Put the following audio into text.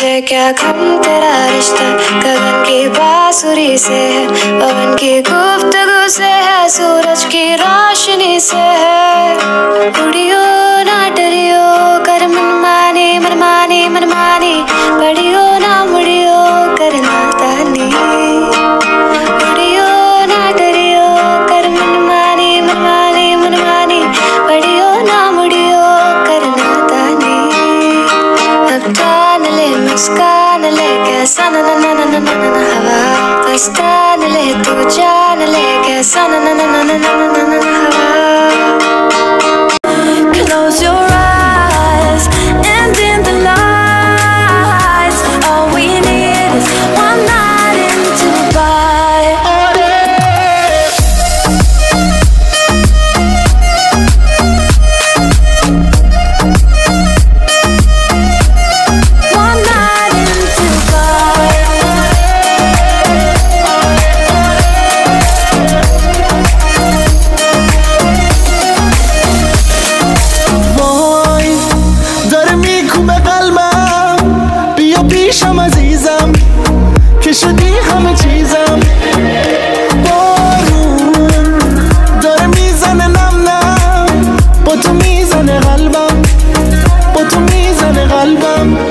समझे क्या कम तेरा रिश्ता? गगन की बांसुरी से है, पवन की गुफ्तगु से है, सूरज की रोशनी से है। उड़ियो मुस्कान लेके सन न न न न न हवा दस्तान ले तू जान लेके सन न न न न न न हवा که شدی همه چیزم. بارون داره می‌زنه نم نم با تو می‌زنه قلبم. با تو می‌زنه قلبم.